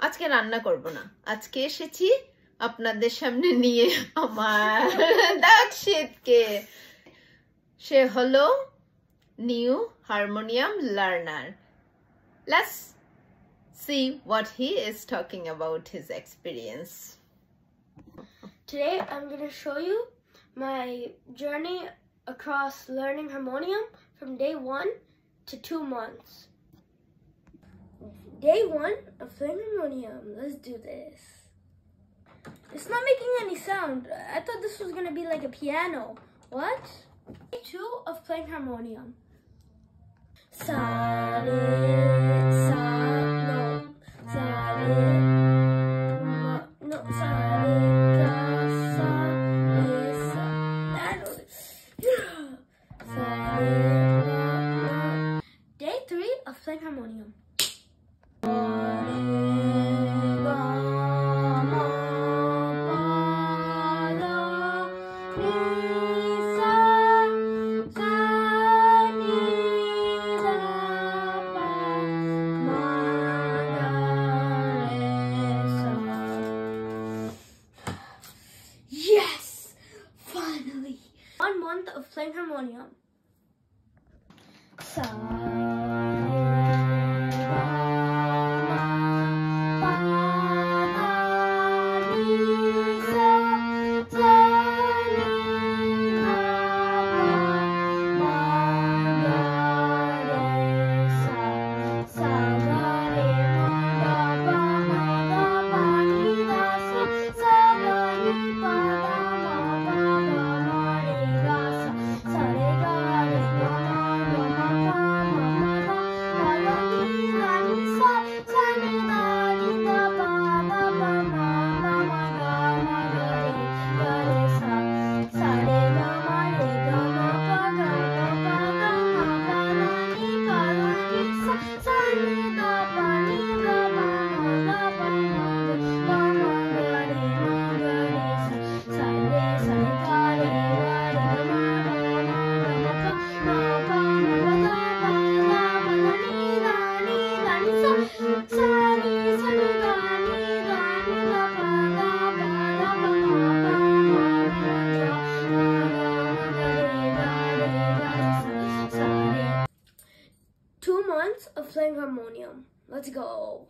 আজকে রান্না করব না আজকে এসেছি আপনাদের সামনে নিয়ে আমার দাক্ষিতকে সে হলো new harmonium learner let's see what he is talking about his experience Today I'm going to show you my journey across learning harmonium from day one to two months. Day one of playing harmonium. Let's do this. It's not making any sound. I thought this was gonna be like a piano. What? Day two of playing harmonium. Solid, solid, no, solid. Day three of playing harmonium. Yes! Finally! One month of playing harmonium. So... playing harmonium. Let's go.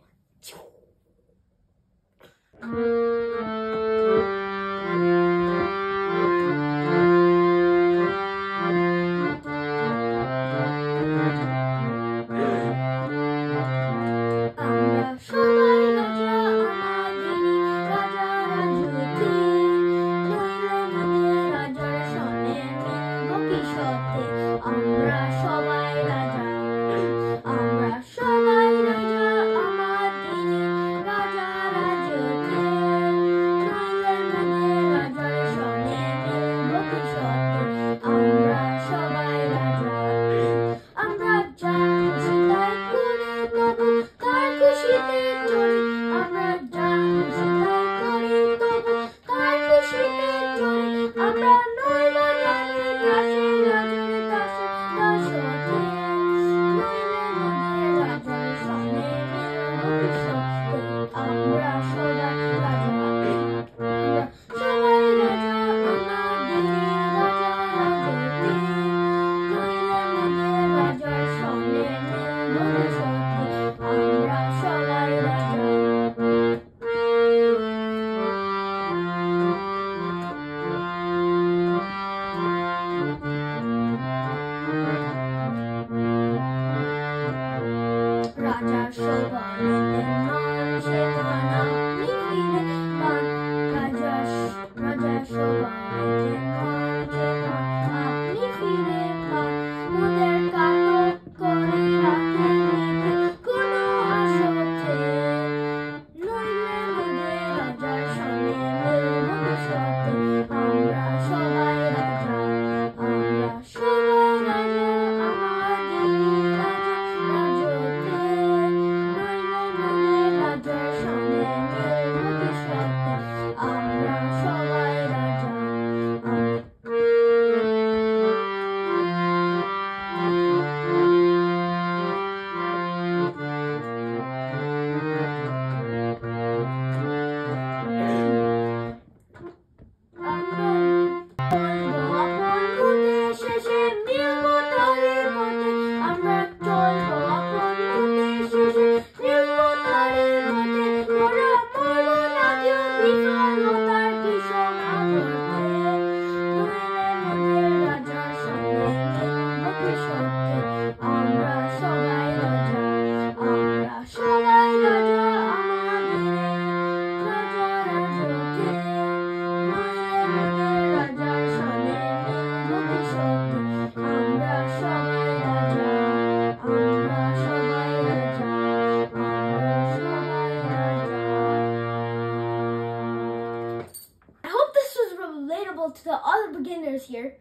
to the other beginners here.